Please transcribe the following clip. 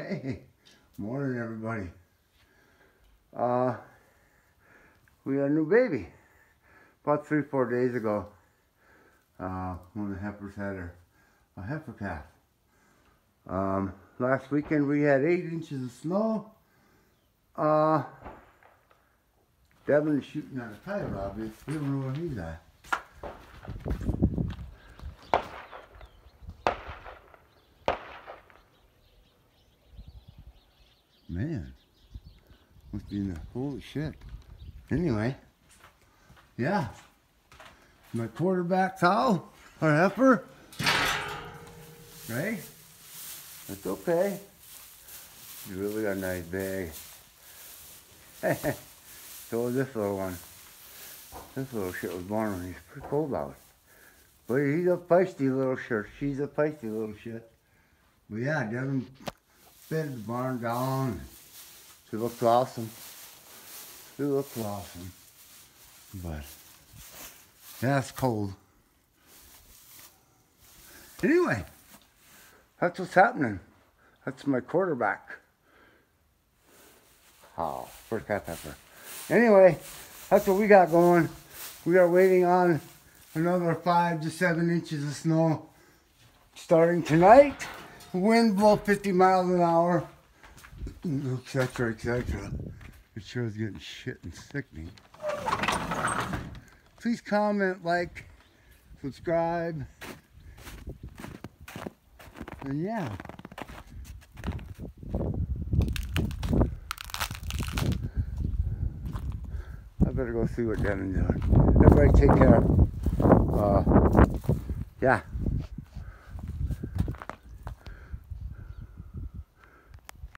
Hey, morning everybody. Uh, we got a new baby. About three, four days ago. Uh, one of the heifers had her, a heifer calf. Um, last weekend we had eight inches of snow. Uh, Devin is shooting on a tire, obviously. We don't know where he's at. Man, must be in the holy shit. Anyway, yeah, my quarterback cow, our heifer, right? That's okay. You really got a nice bag. so this little one. This little shit was born when he's pretty cold out. But he's a feisty little shit. She's a feisty little shit. But yeah, Devin fed the barn down. She looked awesome. She looked awesome. But yeah, it's cold. Anyway, that's what's happening. That's my quarterback. Oh, first cat pepper. Anyway, that's what we got going. We are waiting on another five to seven inches of snow starting tonight. Wind blow 50 miles an hour, etc., etc. It sure is getting shit and sickening. Please comment, like, subscribe, and yeah. I better go see what Devin's doing. Everybody take care. Uh, yeah.